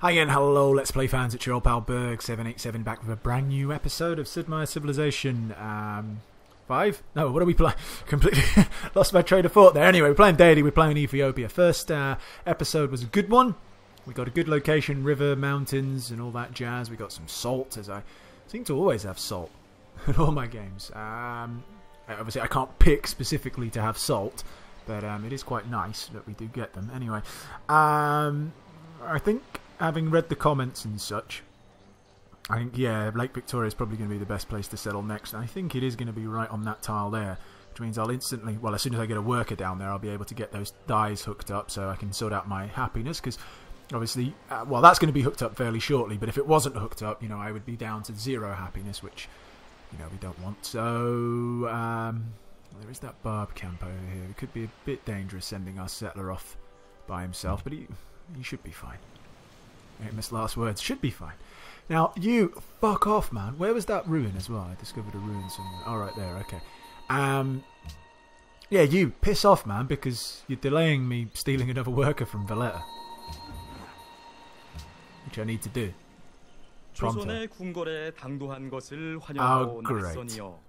Hi again, hello, Let's Play fans. It's your old pal Berg787 back with a brand new episode of Sid Meier's Civilization um, 5? No, what are we playing? Completely lost my train of thought there. Anyway, we're playing daily, we're playing Ethiopia. First uh, episode was a good one. We got a good location, river, mountains, and all that jazz. We got some salt, as I seem to always have salt in all my games. Um, obviously, I can't pick specifically to have salt, but um, it is quite nice that we do get them. Anyway, um, I think having read the comments and such, I think yeah, Lake Victoria is probably going to be the best place to settle next. And I think it is going to be right on that tile there, which means I'll instantly, well, as soon as I get a worker down there, I'll be able to get those dyes hooked up so I can sort out my happiness because. Obviously, uh, well, that's going to be hooked up fairly shortly. But if it wasn't hooked up, you know, I would be down to zero happiness, which, you know, we don't want. So, um, there is that barb camp over here. It could be a bit dangerous sending our settler off by himself, but he he should be fine Famous last words. Should be fine. Now, you, fuck off, man. Where was that ruin as well? I discovered a ruin somewhere. Oh, right there, okay. Um, yeah, you, piss off, man, because you're delaying me stealing another worker from Valletta. Which I need to do. Pronto. 조선의 궁궐에 당도한 것을 환영하오 Oh, great. 낙선이여.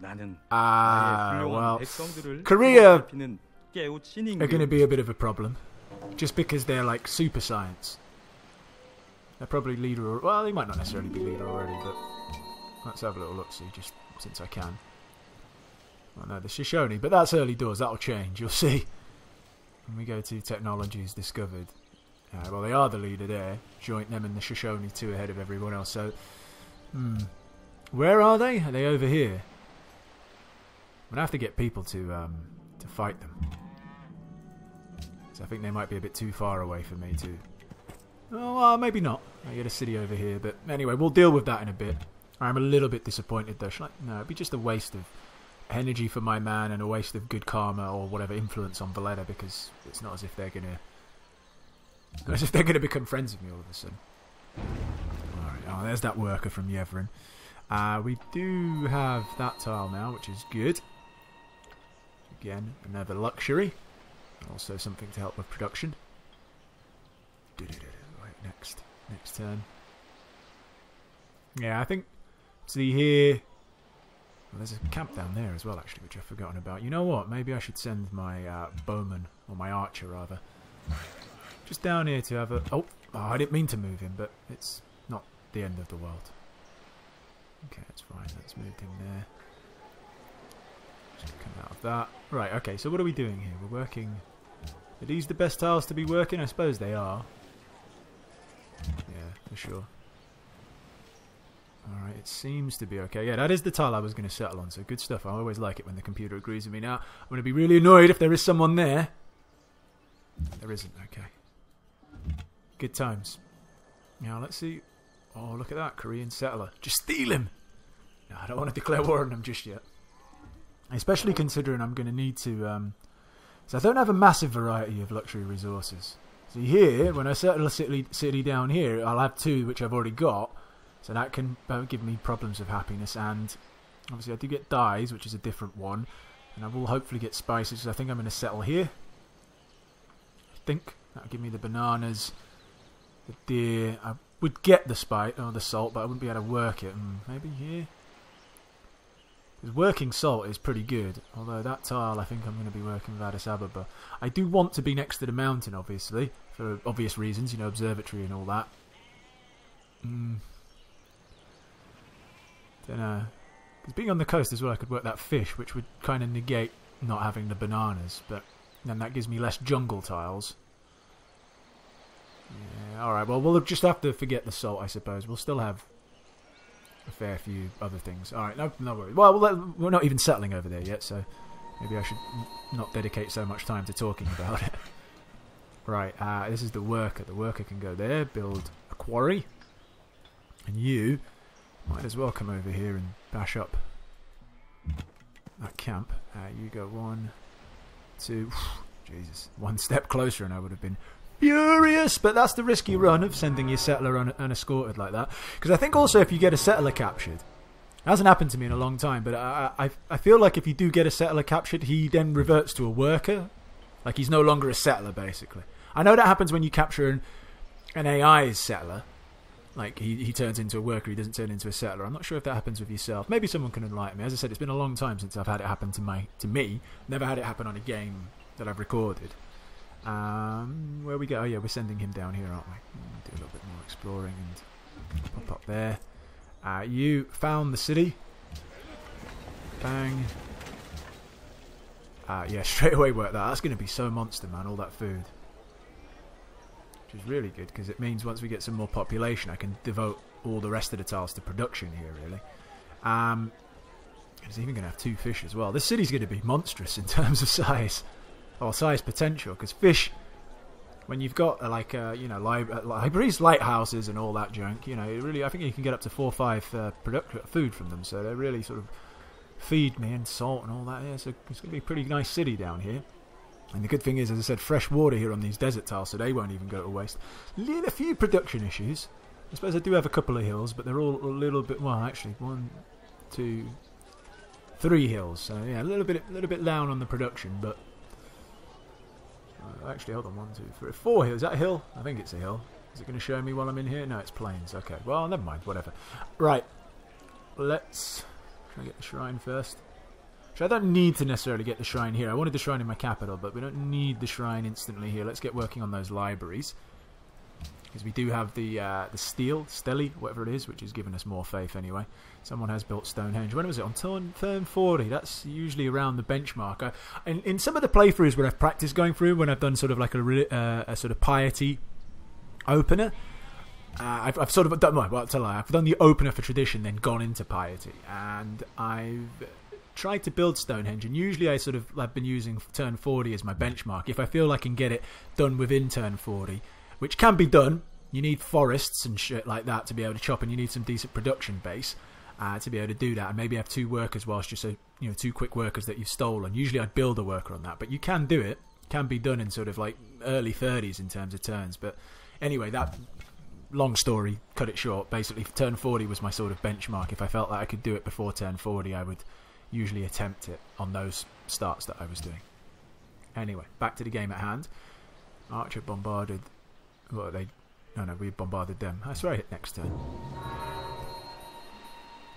나는 Ah, 나의 훌륭한 well, 백성들을 Korea 살피는 깨우친 are going to 임금. be a bit of a problem. Just because they're like super science. They're probably leader, or, well, they might not necessarily be leader already, but let's have a little look see, just since I can. Well, no, the Shoshone, but that's early doors, that'll change, you'll see. When we go to technologies discovered, uh, well, they are the leader there, joint them and the Shoshone two ahead of everyone else, so, hmm. Where are they? Are they over here? I'm gonna have to get people to um, to fight them. So I think they might be a bit too far away for me to. Oh, well, maybe not. I get a city over here, but anyway, we'll deal with that in a bit. I'm a little bit disappointed though. I? No, it'd be just a waste of energy for my man and a waste of good karma or whatever influence on Valletta because it's not as if they're gonna. As if they're gonna become friends with me all of a sudden. Alright, oh, there's that worker from Yerevan. Uh, we do have that tile now, which is good. Again, another luxury. Also something to help with production. Next. Next turn. Yeah, I think... See here... Well, there's a camp down there as well, actually, which I've forgotten about. You know what? Maybe I should send my uh, bowman, or my archer, rather. Just down here to have a... Oh, oh, I didn't mean to move him, but it's not the end of the world. Okay, that's fine. Let's move him there. Just come out of that. Right, okay, so what are we doing here? We're working... Are these the best tiles to be working? I suppose they are. Yeah, for sure. Alright, it seems to be okay. Yeah, that is the tile I was going to settle on, so good stuff. I always like it when the computer agrees with me. Now, I'm going to be really annoyed if there is someone there. There isn't, okay. Good times. Now, let's see. Oh, look at that, Korean settler. Just steal him! No, I don't want to declare war on them just yet. Especially considering I'm going to need to... Um, so I don't have a massive variety of luxury resources. See here, when I settle a city, city down here, I'll have two which I've already got. So that can uh, give me problems of happiness. And obviously I do get dyes, which is a different one. And I will hopefully get spices. I think I'm going to settle here. I think that'll give me the bananas, the deer. I would get the spice or the salt, but I wouldn't be able to work it. Mm, maybe here. Because working salt is pretty good. Although that tile, I think I'm going to be working with Addis Ababa. I do want to be next to the mountain, obviously, for obvious reasons. You know, observatory and all that. Mm. Don't know. Because being on the coast as well, I could work that fish, which would kind of negate not having the bananas. But then that gives me less jungle tiles. Yeah, alright, well, we'll just have to forget the salt, I suppose. We'll still have a fair few other things. Alright, no, no worries. We'll- we're not even settling over there yet, so maybe I should not dedicate so much time to talking about it. Right, uh, this is the worker. The worker can go there, build a quarry. And you might as well come over here and bash up that camp. Uh, you go one, two, Jesus, one step closer and I would have been furious. But that's the risky run of sending your settler un- unescorted like that. Because I think also if you get a settler captured, it hasn't happened to me in a long time, but I, I, I feel like if you do get a settler captured, he then reverts to a worker. Like he's no longer a settler, basically. I know that happens when you capture an, an AI settler, like he, he turns into a worker, he doesn't turn into a settler. I'm not sure if that happens with yourself. Maybe someone can enlighten me. As I said, it's been a long time since I've had it happen to my to me. Never had it happen on a game that I've recorded. Um, where we go? Oh yeah, we're sending him down here, aren't we? Do a little bit more exploring and pop up there. Uh, you found the city. Bang. Uh, yeah, straight away work that. That's going to be so monster, man. All that food. Which is really good because it means once we get some more population, I can devote all the rest of the tiles to production here, really. Um, it's even going to have two fish as well. This city's going to be monstrous in terms of size. Or size potential, because fish, when you've got uh, like uh, you know lib- uh, libraries, lighthouses, and all that junk, you know, really, I think you can get up to four or five uh, product food from them. So they really sort of feed me and salt and all that. Yeah, so it's going to be a pretty nice city down here. And the good thing is, as I said, fresh water here on these desert tiles, so they won't even go to waste. A few production issues. I suppose I do have a couple of hills, but they're all a little bit. Well, actually, one, two, three hills. So yeah, a little bit, a little bit down on the production, but uh, actually, hold on. One, two, three, four hills. Is that a hill? I think it's a hill. Is it going to show me while I'm in here? No, it's plains. Okay. Well, never mind. Whatever. Right. Let's. Try I get the shrine first? So I don't need to necessarily get the shrine here. I wanted the shrine in my capital, but we don't need the shrine instantly here. Let's get working on those libraries. Because we do have the uh, the steel, Stele, whatever it is, which has given us more faith anyway. Someone has built Stonehenge. When was it? On turn, turn 40. That's usually around the benchmark. I, in, in some of the playthroughs where I've practiced going through, when I've done sort of like a, uh, a sort of piety opener, uh, I've, I've, sort of done well, well, I've done the opener for tradition, then gone into piety, and I've tried to build Stonehenge, and usually I sort of have been using turn 40 as my benchmark. If I feel I can get it done within turn 40, which can be done. You need forests and shit like that to be able to chop, and you need some decent production base uh, to be able to do that. And maybe have two workers whilst just a, you know two quick workers that you've stolen. Usually I'd build a worker on that, but you can do it. Can be done in sort of like early 30s in terms of turns. But anyway, that long story, cut it short. Basically, turn 40 was my sort of benchmark. If I felt that I could do it before turn 40, I would usually attempt it on those starts that I was doing. Anyway, back to the game at hand. Archer bombarded well, they. No, no, we bombarded them. That's right, next turn.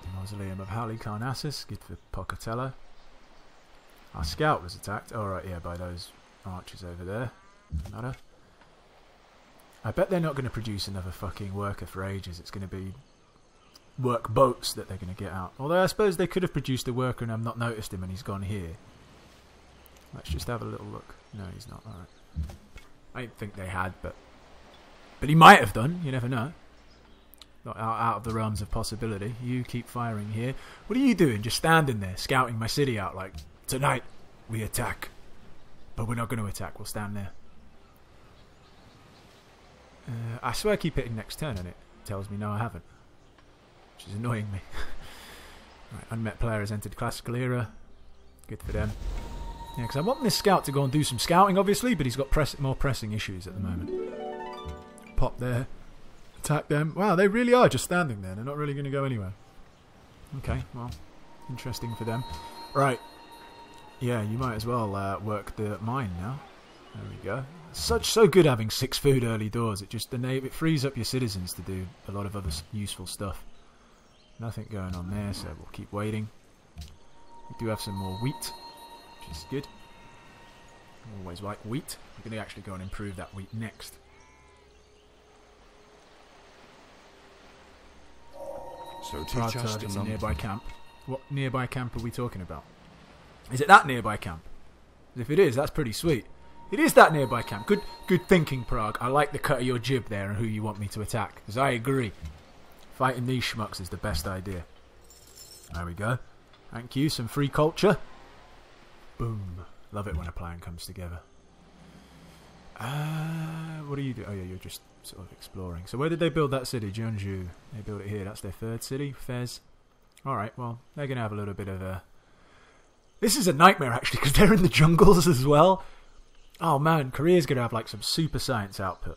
The mausoleum of Halicarnassus, good for Pocatello. Our scout was attacked. Alright, oh, yeah, by those archers over there. Matter. I bet they're not going to produce another fucking worker for ages. It's going to be work boats that they're going to get out. Although I suppose they could have produced a worker and I've not noticed him and he's gone here. Let's just have a little look. No, he's not. Alright. I didn't think they had, but but he might have done, you never know. Not out, out of the realms of possibility. You keep firing here. What are you doing? Just standing there, scouting my city out like, tonight we attack. But we're not going to attack, we'll stand there. Uh, I swear I keep hitting next turn and it tells me no I haven't. Which is annoying me. right, unmet player has entered classical era. Good for them. Yeah, because I want this scout to go and do some scouting, obviously, but he's got press more pressing issues at the moment pop there, attack them. Wow, they really are just standing there. They're not really going to go anywhere. Okay, well, interesting for them. Right. Yeah, you might as well uh, work the mine now. There we go. Such so good having six food early doors. It just it frees up your citizens to do a lot of other useful stuff. Nothing going on there, so we'll keep waiting. We do have some more wheat, which is good. Always like wheat. We're going to actually go and improve that wheat next. So to a nearby camp. What nearby camp are we talking about? Is it that nearby camp? If it is, that's pretty sweet. It is that nearby camp. Good, good thinking, Prague. I like the cut of your jib there and who you want me to attack. Because I agree. Fighting these schmucks is the best idea. There we go. Thank you. Some free culture. Boom. Love it when a plan comes together. Uh, what do you do? Oh yeah, you're just sort of exploring. So where did they build that city? Jeonju. They built it here. That's their third city. Fez. Alright, well, they're going to have a little bit of a... This is a nightmare, actually, because they're in the jungles as well. Oh, man, Korea's going to have, like, some super science output.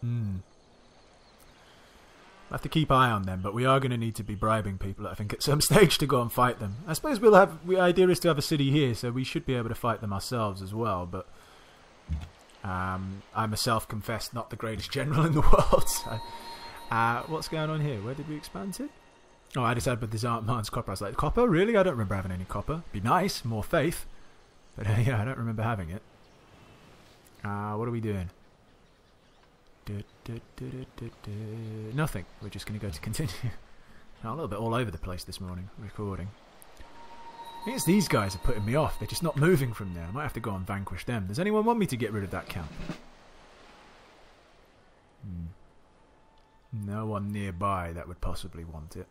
Hmm. I have to keep eye on them, but we are going to need to be bribing people, I think, at some stage to go and fight them. I suppose we'll have... The idea is to have a city here, so we should be able to fight them ourselves as well, but... Um, I'm a self-confessed not the greatest general in the world. So, uh, what's going on here? Where did we expand to? Oh, I decided with the Mines copper. I was like, copper? Really? I don't remember having any copper. Be nice, more faith. But uh, yeah, I don't remember having it. Uh, what are we doing? Nothing. We're just going to go to continue. I'm a little bit all over the place this morning, recording. It's these guys are putting me off. They're just not moving from there. I might have to go and vanquish them. Does anyone want me to get rid of that camp? Hmm. No one nearby that would possibly want it.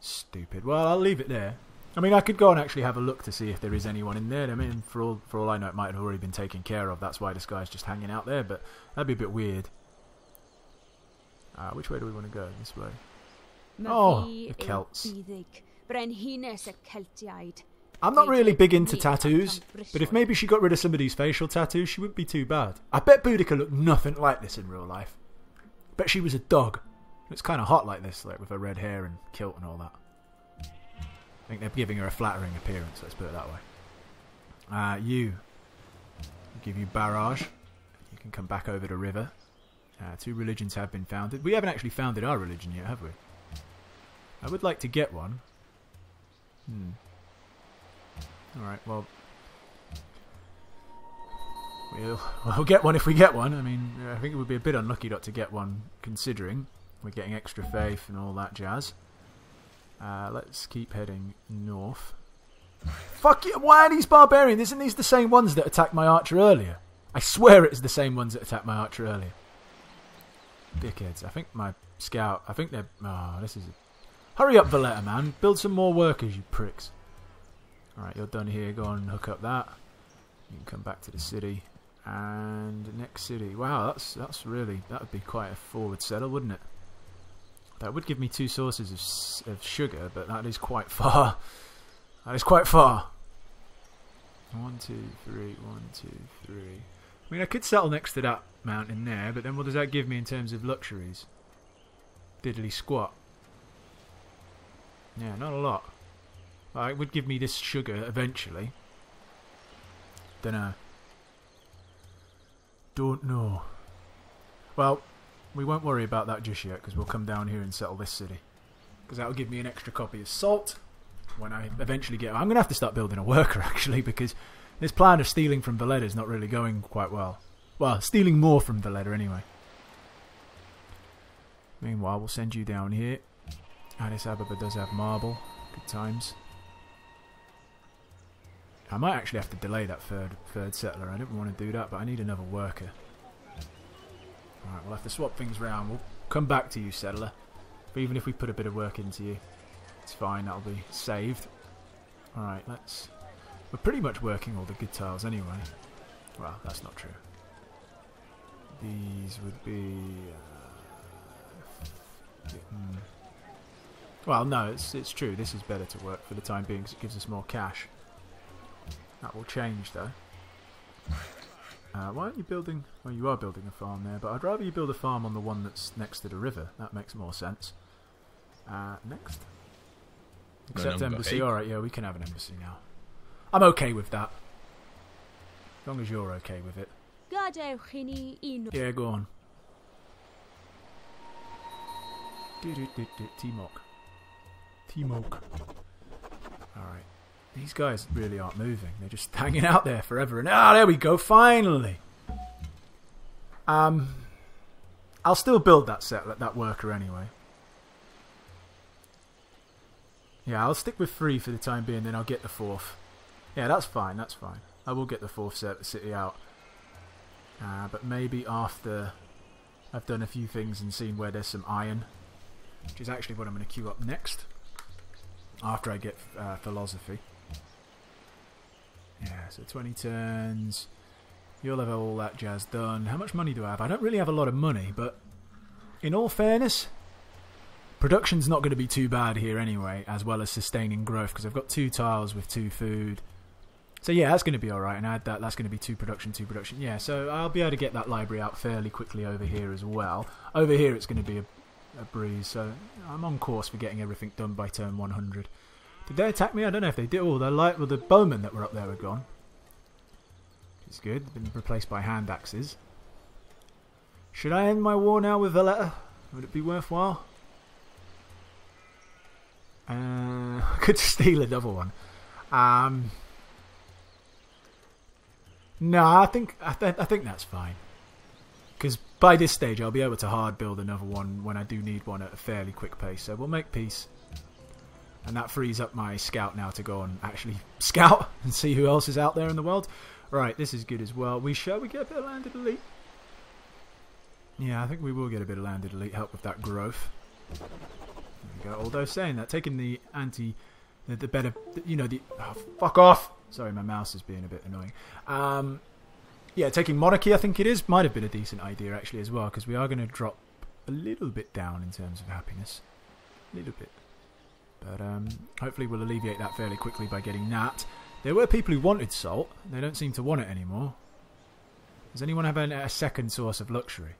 Stupid. Well, I'll leave it there. I mean, I could go and actually have a look to see if there is anyone in there. I mean, for all for all I know, it might have already been taken care of. That's why this guy's just hanging out there. But that'd be a bit weird. Uh, which way do we want to go? This way. Oh, the Celts. Brenhines y Celtiaid. I'm not really big into tattoos, but if maybe she got rid of some of these facial tattoos, she wouldn't be too bad. I bet Boudica looked nothing like this in real life. Bet she was a dog. It's kind of hot like this, like with her red hair and kilt and all that. Think they're giving her a flattering appearance, let's put it that way. Uh, you. I'll give you barrage. You can come back over the river. Uh, two religions have been founded. We haven't actually founded our religion yet, have we? I would like to get one. Hmm. Alright, well. We'll, we'll get one if we get one. I mean, I think it would be a bit unlucky not to get one, considering we're getting extra faith and all that jazz. Uh, let's keep heading north. Fuck you! Why are these barbarians? Isn't these the same ones that attacked my archer earlier? I swear it's the same ones that attacked my archer earlier. Dickheads. I think my scout. I think they're. Oh, this is. Hurry up, Valletta, man. Build some more workers, you pricks. Alright, you're done here. Go on and hook up that. You can come back to the city. And next city. Wow, that's that's really. That would be quite a forward settle, wouldn't it? That would give me two sources of, of sugar, but that is quite far. That is quite far. One, two, three, one, two, three. I mean, I could settle next to that mountain there, but then what does that give me in terms of luxuries? Diddly squat. Yeah, not a lot. Well, it would give me this sugar eventually. Dunno. Uh, don't know. Well, we won't worry about that just yet because we'll come down here and settle this city. Because that will give me an extra copy of salt when I eventually get. I'm going to have to start building a worker actually because this plan of stealing from Valletta is not really going quite well. Well, stealing more from Valletta anyway. Meanwhile, we'll send you down here. Addis Ababa does have marble. Good times. I might actually have to delay that third third settler. I didn't want to do that, but I need another worker. Alright, we'll have to swap things round. We'll come back to you, settler. But even if we put a bit of work into you, it's fine. That'll be saved. Alright, let's... We're pretty much working all the good tiles anyway. Well, that's not true. These would be... Uh, hmm. Well, no, it's it's true. This is better to work for the time being because it gives us more cash. That will change though. Uh, why aren't you building? Well, you are building a farm there, but I'd rather you build a farm on the one that's next to the river. That makes more sense. Uh, next. Accept number embassy. Alright, yeah, we can have an embassy now. I'm okay with that. As long as you're okay with it. Gadewch chi ni un Yeah, go on. T-Mock. T-Mock. Alright. These guys really aren't moving. They're just hanging out there forever. And ah, there we go. Finally. Um, I'll still build that set, that worker anyway. Yeah, I'll stick with three for the time being. Then I'll get the fourth. Yeah, that's fine. That's fine. I will get the fourth set city out. Uh, but maybe after I've done a few things and seen where there's some iron, which is actually what I'm going to queue up next. After I get uh, philosophy. Yeah, so 20 turns. You'll have all that jazz done. How much money do I have? I don't really have a lot of money, but in all fairness, production's not going to be too bad here anyway, as well as sustaining growth, because I've got two tiles with two food. So yeah, that's going to be alright, and add that, that's going to be two production, two production. Yeah, so I'll be able to get that library out fairly quickly over here as well. Over here it's going to be a, a breeze, so I'm on course for getting everything done by turn 100. Did they attack me? I don't know if they did. Oh, the light, well, the bowmen that were up there were gone. is good. Been replaced by hand axes. Should I end my war now with Valletta? Would it be worthwhile? Uh, I could steal another one. Um, no, I think I, th- I think that's fine. Because by this stage, I'll be able to hard build another one when I do need one at a fairly quick pace. So we'll make peace, and that frees up my scout now to go and actually scout and see who else is out there in the world. Right, this is good as well. We shall we get a bit of landed elite? Yeah, I think we will get a bit of landed elite help with that growth. There we go. Although saying that, taking the anti, the, the better, you know, the oh, fuck off. Sorry, my mouse is being a bit annoying. Um, yeah, taking monarchy, I think it is, might have been a decent idea actually as well, because we are going to drop a little bit down in terms of happiness, a little bit. But um, hopefully we'll alleviate that fairly quickly by getting that. There were people who wanted salt. They don't seem to want it anymore. Does anyone have a, a second source of luxury?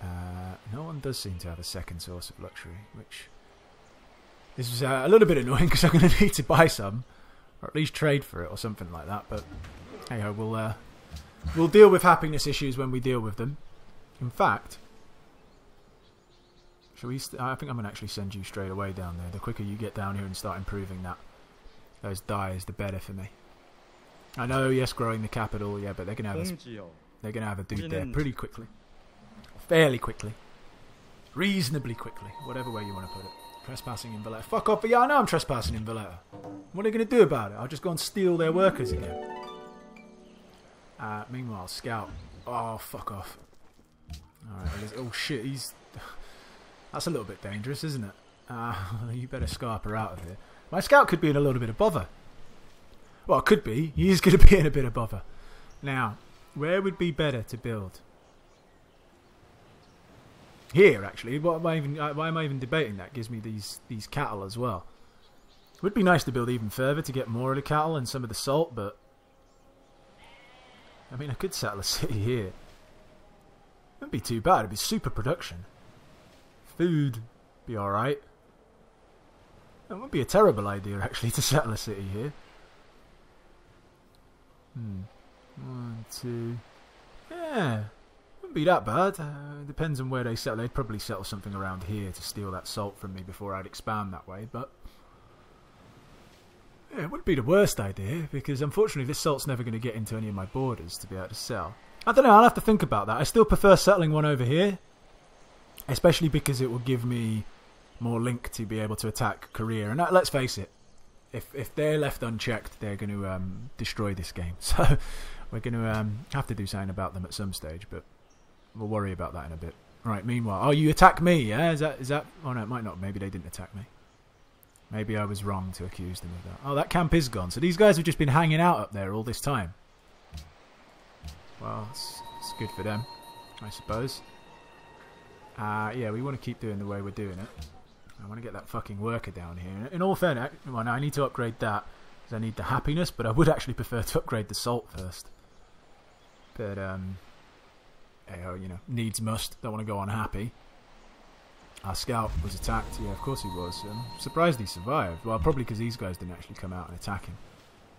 Uh, no one does seem to have a second source of luxury, which this is uh, a little bit annoying because I'm going to need to buy some, or at least trade for it or something like that. But hey ho, we'll uh, we'll deal with happiness issues when we deal with them. In fact, Shall we? I think I'm gonna actually send you straight away down there. The quicker you get down here and start improving that, those dyes, the better for me. I know, yes, growing the capital, yeah, but they're gonna have a, they're gonna have a dude there pretty quickly, fairly quickly, reasonably quickly, whatever way you want to put it. Trespassing in Valletta. Fuck off, but yeah, I know I'm trespassing in Valletta. What are you gonna do about it? I'll just go and steal their workers again. Uh, meanwhile, Scout. Oh, fuck off. Alright, oh shit, he's. That's a little bit dangerous, isn't it? Uh, you better scarp her out of here. My Scout could be in a little bit of bother. Well, it could be. He is going to be in a bit of bother. Now, where would be better to build? Here, actually. Why am I even? uh, Why am I even debating that? Gives me these these cattle as well. It Would be nice to build even further to get more of the cattle and some of the salt, but I mean, I could settle a city here. It wouldn't be too bad. It'd be super production. Food, be all right. That wouldn't be a terrible idea actually to settle a city here. Hmm. One, two. Yeah. Wouldn't be that bad. Uh, depends on where they settle. They'd probably settle something around here to steal that salt from me before I'd expand that way, but. Yeah, it wouldn't be the worst idea, because unfortunately this salt's never going to get into any of my borders to be able to sell. I don't know, I'll have to think about that. I still prefer settling one over here, especially because it will give me more link to be able to attack Korea. And uh, let's face it, if if they're left unchecked, they're going to um, destroy this game. So we're going to um, have to do something about them at some stage, but we'll worry about that in a bit. Right. Meanwhile, oh, you attack me? Yeah. Is that is that? Oh no, it might not. Maybe they didn't attack me. Maybe I was wrong to accuse them of that. Oh, that camp is gone. So these guys have just been hanging out up there all this time. Well, it's, it's good for them, I suppose. Uh, yeah, we want to keep doing the way we're doing it. I want to get that fucking worker down here. In all fairness, well, I need to upgrade that because I need the happiness, but I would actually prefer to upgrade the salt first. But um, you know, needs must. Don't want to go unhappy. Our scout was attacked. Yeah, of course he was. I'm surprised he survived. Well, probably because these guys didn't actually come out and attack him.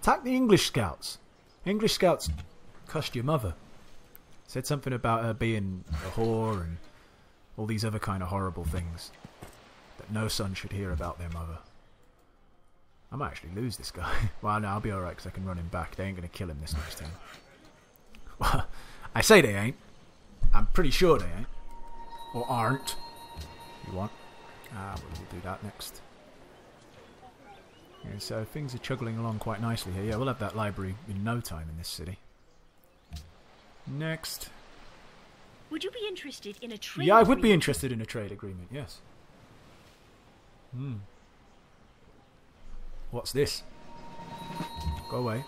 Attack the English scouts. English scouts cussed your mother. Said something about her being a whore and all these other kind of horrible things that no son should hear about their mother. I might actually lose this guy. well, no, I'll be alright because I can run him back. They ain't going to kill him this next time. Well, I say they ain't. I'm pretty sure they ain't. Or aren't. You want? Ah, we'll do that next. Yeah, so things are chuggling along quite nicely here. Yeah, we'll have that library in no time in this city. Next. Would you be interested in a trade? Yeah, I would be interested in a trade agreement, yes. Hmm. What's this? Go away.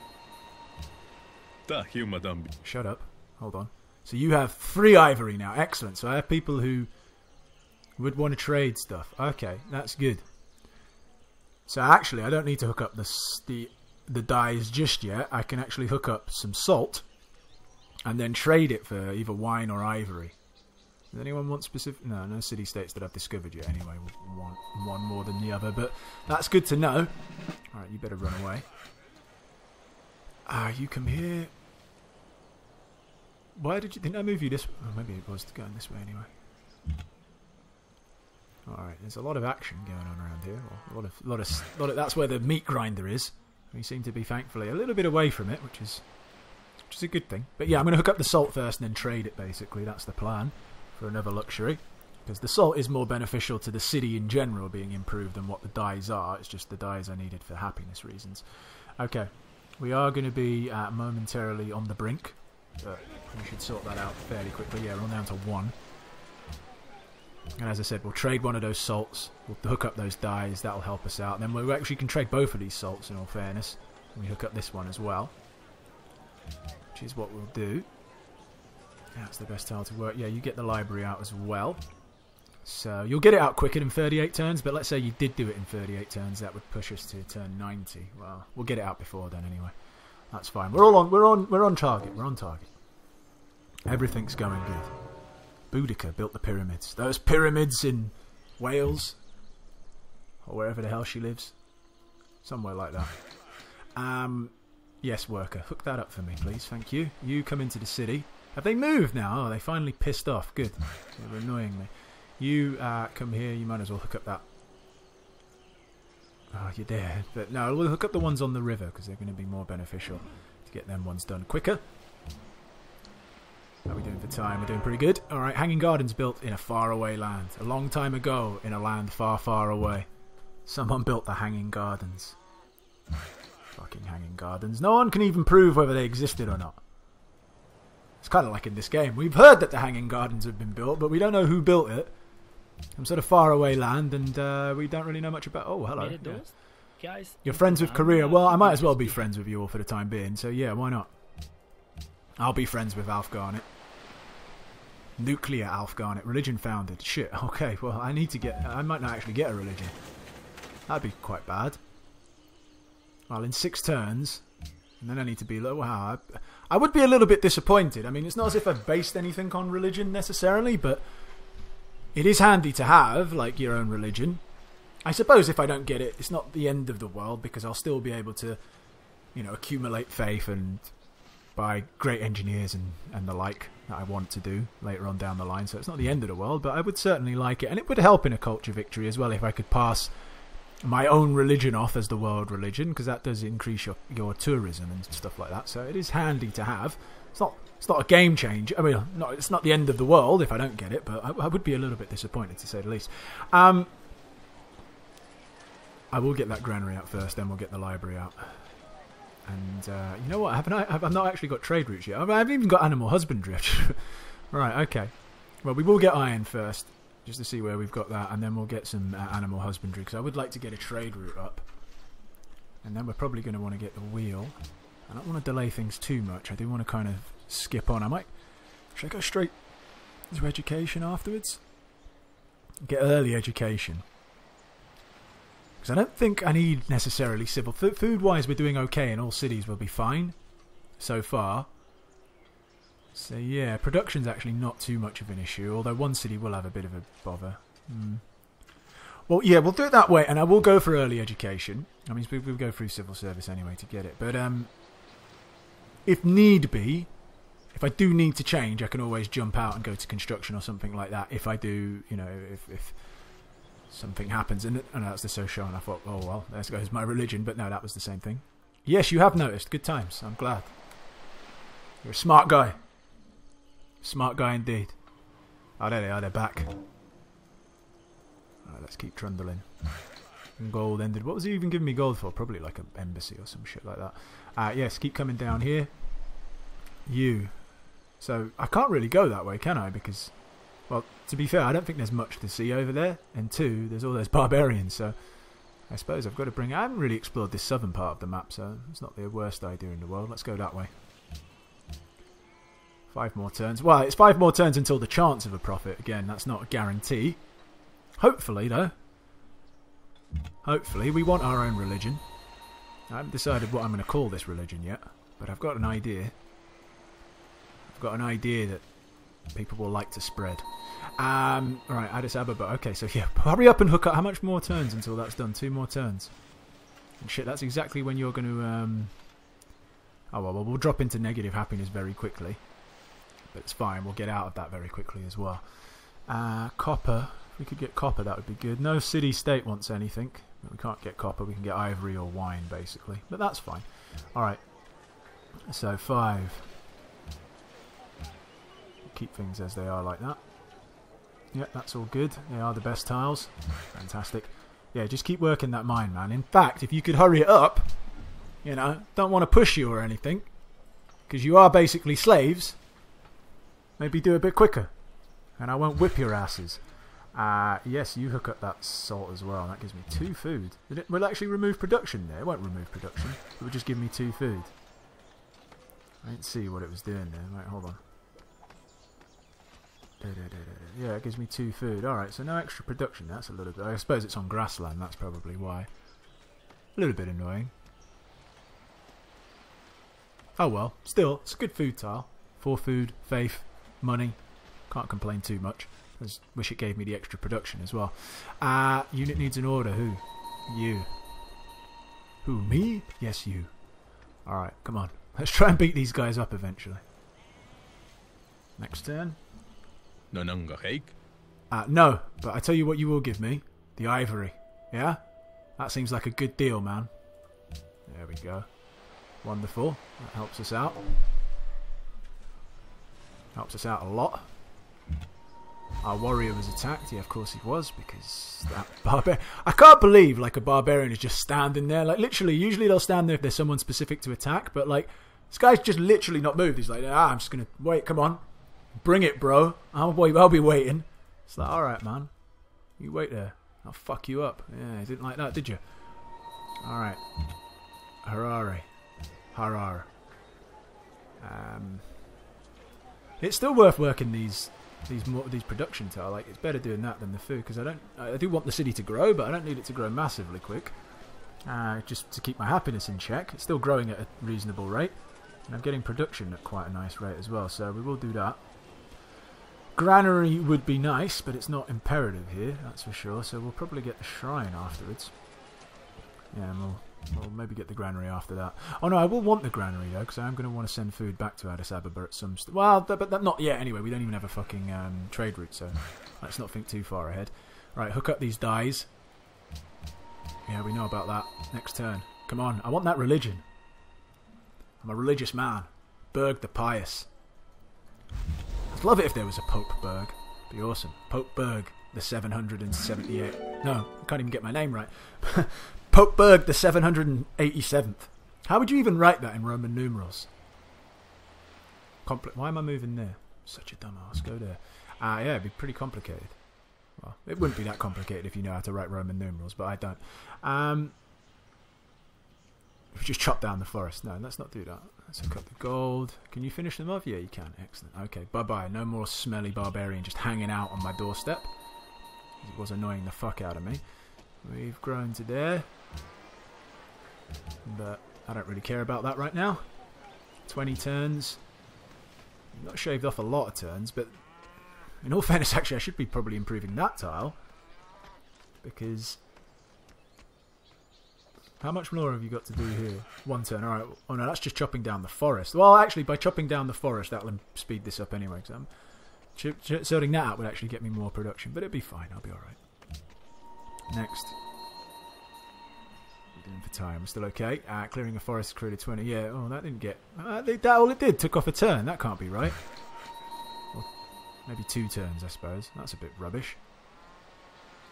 Thank you, Madame. Shut up. Hold on. So you have free ivory now. Excellent. So I have people who would want to trade stuff. Okay, that's good. So actually, I don't need to hook up the s- the the dyes just yet. I can actually hook up some salt and then trade it for either wine or ivory. Does anyone want specific? No, no city states that I've discovered yet. Anyway, one one more than the other, but that's good to know. All right, you better run away. Ah, you come here. Why did you? Didn't I move you this? Oh, maybe it was going this way anyway. All right, there's a lot of action going on around here. A lot of, lot of, lot of. That's where the meat grinder is. We seem to be, thankfully, a little bit away from it, which is, which is a good thing. But yeah, I'm going to hook up the salt first and then trade it. Basically, that's the plan for another luxury. Because the salt is more beneficial to the city in general being improved than what the dyes are. It's just the dyes are needed for happiness reasons. Okay, we are going to be uh, momentarily on the brink, but we should sort that out fairly quickly. Yeah, we're down to one. And as I said, we'll trade one of those salts. We'll hook up those dyes. That'll help us out. And then we actually can trade both of these salts. In all fairness, we hook up this one as well, which is what we'll do. That's the best tile to work. Yeah, you get the library out as well. So you'll get it out quicker than 38 turns. But let's say you did do it in 38 turns, that would push us to turn 90. Well, we'll get it out before then anyway. That's fine. We're all on. We're on. We're on target. We're on target. Everything's going good. Boudica built the pyramids. Those pyramids in Wales, or wherever the hell she lives, somewhere like that. Um, yes, worker, hook that up for me, please. Thank you. You come into the city. Have they moved now? Oh, they finally pissed off. Good. They were annoying me. You uh, come here. You might as well hook up that. Oh, you're dead. But no, we'll hook up the ones on the river because they're going to be more beneficial to get them ones done quicker. How are we doing for time? We're doing pretty good. Alright, Hanging Gardens built in a faraway land. A long time ago, in a land far, far away. Someone built the Hanging Gardens. Fucking Hanging Gardens. No one can even prove whether they existed or not. It's kind of like in this game. We've heard that the Hanging Gardens have been built, but we don't know who built it. Some sort of faraway land, and uh, we don't really know much about. Oh, hello. Yeah. Guys, You're friends with Korea. Well, I might as well be friends with you all for the time being. So yeah, why not? I'll be friends with Alf Garnett. Nuclear Alf Garnett, religion founded. Shit. Okay, well, I need to get. I might not actually get a religion. That'd be quite bad. Well, in six turns, and then I need to be. Wow, I, I would be a little bit disappointed. I mean, it's not as if I've based anything on religion necessarily, but it is handy to have, like your own religion. I suppose if I don't get it, it's not the end of the world because I'll still be able to, you know, accumulate faith and buy great engineers and, and the like that I want to do later on down the line. So it's not the end of the world, but I would certainly like it. And it would help in a culture victory as well if I could pass my own religion off as the world religion, because that does increase your, your tourism and stuff like that. So it is handy to have. It's not it's not a game change. I mean, not, it's not the end of the world if I don't get it, but I, I would be a little bit disappointed to say the least. Um, I will get that granary out first, then we'll get the library out. And uh, you know what? Haven't I? I've not actually got trade routes yet. I haven't even got animal husbandry. right. Okay. Well, we will get iron first, just to see where we've got that, and then we'll get some uh, animal husbandry because I would like to get a trade route up. And then we're probably going to want to get the wheel. I don't want to delay things too much. I do want to kind of skip on. I might. Should I go straight to education afterwards? Get early education. Because I don't think I need necessarily civil. Food wise, we're doing okay, and all cities will be fine so far. So, yeah, production's actually not too much of an issue, although one city will have a bit of a bother. Hmm. Well, yeah, we'll do it that way, and I will go for early education. I mean, we will go through civil service anyway to get it. But um, if need be, if I do need to change, I can always jump out and go to construction or something like that. If I do, you know, if, if something happens, and, and that's the social, and I thought, oh well, there goes my religion. But no, that was the same thing. Yes, you have noticed. Good times. I'm glad. You're a smart guy. Smart guy indeed. Oh, there they are. They're back. Right, let's keep trundling. Gold ended. What was he even giving me gold for? Probably like an embassy or some shit like that. Uh, yes, keep coming down here. You. So I can't really go that way, can I? Because well, to be fair, I don't think there's much to see over there. And two, there's all those barbarians, so I suppose I've got to bring. I haven't really explored this southern part of the map, so it's not the worst idea in the world. Let's go that way. Five more turns. Well, it's five more turns until the chance of a prophet. Again, that's not a guarantee. Hopefully, though. Hopefully, we want our own religion. I haven't decided what I'm going to call this religion yet, but I've got an idea. I've got an idea that people will like to spread. Um, right, Addis Ababa. Okay, so yeah, hurry up and hook up. How much more turns until that's done? Two more turns. And shit, that's exactly when you're going to. Um... Oh well, well, we'll drop into negative happiness very quickly. But it's fine, we'll get out of that very quickly as well. Uh, copper. If we could get copper, that would be good. No city state wants anything. We can't get copper, we can get ivory or wine, basically. But that's fine. Alright. So, five. Keep things as they are like that. Yeah, that's all good. They are the best tiles. Fantastic. Yeah, just keep working that mine, man. In fact, if you could hurry it up, you know, don't want to push you or anything, because you are basically slaves, maybe do a bit quicker, and I won't whip your asses. Uh, yes, you hook up that salt as well. That gives me two food. It will actually remove production there. It won't remove production. It will just give me two food. I didn't see what it was doing there. Right, hold on. Yeah, it gives me two food. Alright, so no extra production. That's a little bit... I suppose it's on grassland. That's probably why. A little bit annoying. Oh well. Still, it's a good food tile. For food, faith, money. Can't complain too much. I just wish it gave me the extra production as well. Uh, unit needs an order. Who? You. Who? Me? Yes, you. Alright, come on. Let's try and beat these guys up eventually. Next turn. Nonanga Uh, no, but I tell you what you will give me. The ivory. Yeah? That seems like a good deal, man. There we go. Wonderful. That helps us out. Helps us out a lot. Our warrior was attacked. Yeah, of course he was, because that barbar. I can't believe like a barbarian is just standing there. Like literally, usually they'll stand there if there's someone specific to attack, but like this guy's just literally not moved. He's like, ah, I'm just gonna wait. Come on, bring it, bro. I'll wait. I'll be waiting. It's like, all right, man. You wait there. I'll fuck you up. Yeah, you didn't like that, did you? All right. Harare. Harare. Um, it's still worth working these these more, these production tile. Like it's better doing that than the food because I don't. I do want the city to grow, but I don't need it to grow massively quick. Uh, just to keep my happiness in check. It's still growing at a reasonable rate, and I'm getting production at quite a nice rate as well. So we will do that. Granary would be nice, but it's not imperative here, that's for sure. So we'll probably get the shrine afterwards. Yeah, and we'll We'll maybe get the granary after that. Oh no, I will want the granary though, because I am going to want to send food back to Addis Ababa at some. Well, but not yet. Anyway, we don't even have a fucking um, trade route, so let's not think too far ahead. Right, hook up these dyes. Yeah, we know about that. Next turn. Come on, I want that religion. I'm a religious man. Berg the Pious. I'd love it if there was a Pope Berg. Be awesome. Pope Berg the 778. No, I can't even get my name right. Pope Berg the 787th. How would you even write that in Roman numerals? Compl- Why am I moving there? Such a dumb ass. Go there. Ah, uh, yeah, it'd be pretty complicated. Well, it wouldn't be that complicated if you know how to write Roman numerals, but I don't. Um, we just chop down the forest. No, let's not do that. Let's hook up the gold. Can you finish them off? Yeah, you can. Excellent. Okay, bye bye. No more smelly barbarian just hanging out on my doorstep. It was annoying the fuck out of me. We've grown to there. But I don't really care about that right now. 20 turns. Not shaved off a lot of turns, but in all fairness, actually, I should be probably improving that tile. Because. How much more have you got to do here? One turn. Alright. Oh no, that's just chopping down the forest. Well, actually, by chopping down the forest, that'll speed this up anyway. Because I'm. sorting that out would actually get me more production, but it'll be fine. I'll be alright. Next We're doing for time. Still okay. Uh, clearing a forest created 20. Yeah, oh, that didn't get. Uh, that all it did. Took off a turn. That can't be right. Well, maybe two turns, I suppose. That's a bit rubbish.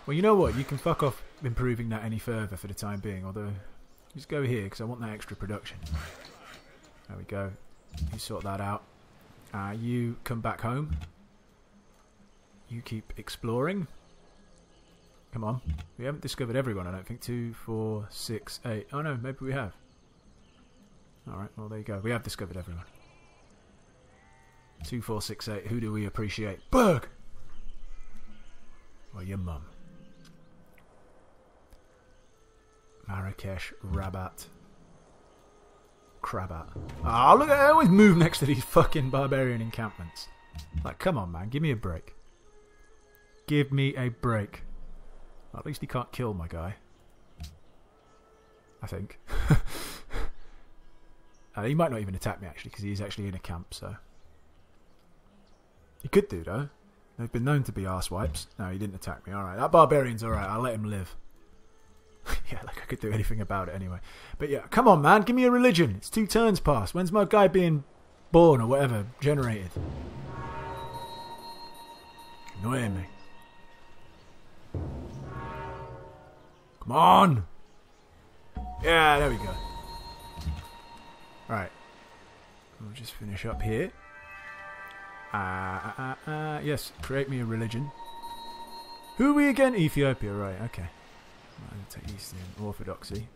Well, you know what? You can fuck off improving that any further for the time being. Although, just go here because I want that extra production. There we go. You sort that out. Uh, you come back home. You keep exploring. Come on. We haven't discovered everyone, I don't think. Two, four, six, eight. Oh no, maybe we have. Alright, well there you go. We have discovered everyone. Two, four, six, eight. Who do we appreciate? Berg! Well, your mum. Marrakesh, Rabat. Krabat. Ah, oh, look, I always move next to these fucking barbarian encampments. Like, come on, man, give me a break. Give me a break. At least he can't kill my guy. I think. Uh, he might not even attack me actually because he's actually in a camp. So he could do though. They've been known to be arse wipes. No, he didn't attack me. All right, that barbarian's all right. I'll let him live. yeah, like I could do anything about it anyway. But yeah, come on, man, give me a religion. It's two turns past. When's my guy being born or whatever generated? Annoying me. Come on. Yeah, there we go. Right. We'll just finish up here. Uh, uh, uh, uh, yes, create me a religion. Who are we again? Ethiopia, right, okay. I'm going to take Eastern Orthodoxy.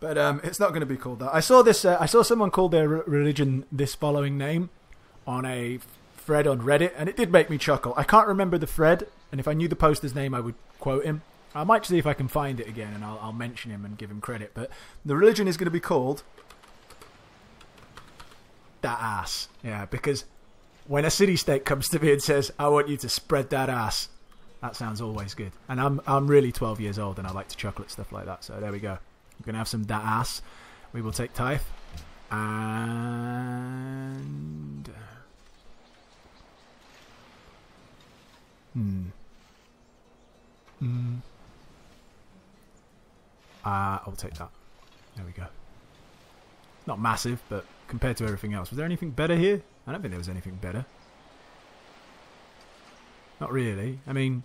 But um, it's not going to be called that. I saw this. Uh, I saw someone call their religion this following name on a thread on Reddit, and it did make me chuckle. I can't remember the thread, and if I knew the poster's name, I would quote him. I might see if I can find it again, and I'll, I'll mention him and give him credit. But the religion is going to be called that ass. Yeah, because when a city state comes to me and says, "I want you to spread that ass," that sounds always good. And I'm I'm really 12 years old, and I like to chuckle at stuff like that. So there we go. We're gonna have some that ass. We will take Tithe. and hmm hmm. Uh, I'll take that. There we go. Not massive, but compared to everything else, was there anything better here? I don't think there was anything better. Not really. I mean,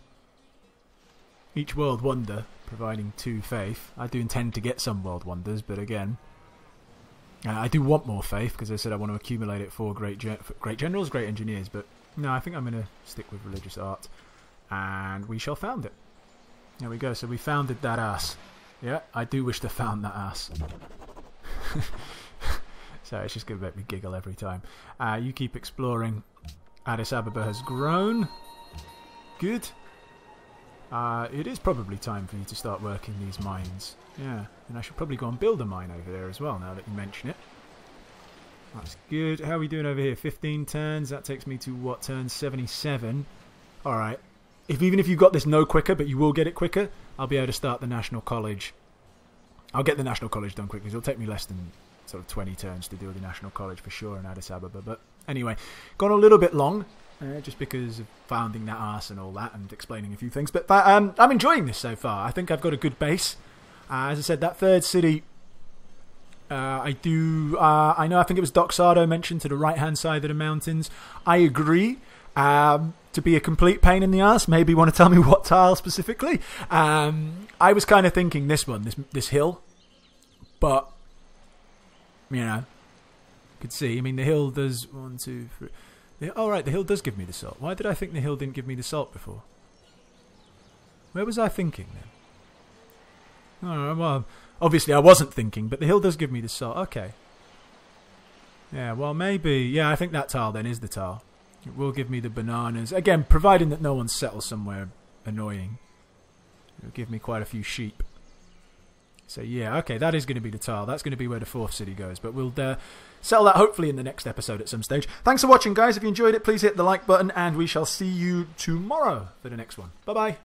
each world wonder providing two faith. I do intend to get some world wonders, but again, uh, I do want more faith because I said I want to accumulate it for great for great generals, great engineers. But no, I think I'm going to stick with religious art, and we shall found it. There we go. So we founded that ass. Yeah, I do wish they found that ass. so it's just going to make me giggle every time. Uh, you keep exploring. Addis Ababa has grown. Good. Uh, it is probably time for you to start working these mines. Yeah, and I should probably go and build a mine over there as well now that you mention it. That's good. How are we doing over here? 15 turns. That takes me to what turn? 77. Alright. If Even if you got this no quicker, but you will get it quicker, I'll be able to start the National College. I'll get the National College done quickly. It'll take me less than sort of 20 turns to do the National College for sure in Addis Ababa. But anyway, gone a little bit long. Uh, just because of founding that arse and all that and explaining a few things. But um, I'm enjoying this so far. I think I've got a good base. Uh, as I said, that third city, uh, I do. Uh, I know. I think it was Doxardo mentioned to the right hand side of the mountains. I agree. Um, to be a complete pain in the ass, maybe you want to tell me what tile specifically. Um, I was kind of thinking this one, this this hill, but you know, could see. I mean, the hill does one, two, three. The, oh, right, the hill does give me the salt. Why did I think the hill didn't give me the salt before? Where was I thinking then? Oh, well, obviously I wasn't thinking, but the hill does give me the salt. Okay. Yeah, well, maybe. Yeah, I think that tile then is the tile. It will give me the bananas. Again, providing that no one settles somewhere annoying. It'll give me quite a few sheep. So yeah, okay, that is going to be the tile. That's going to be where the fourth city goes. But we'll uh, settle that hopefully in the next episode at some stage. Thanks for watching, guys. If you enjoyed it, please hit the like button, and we shall see you tomorrow for the next one. Bye bye.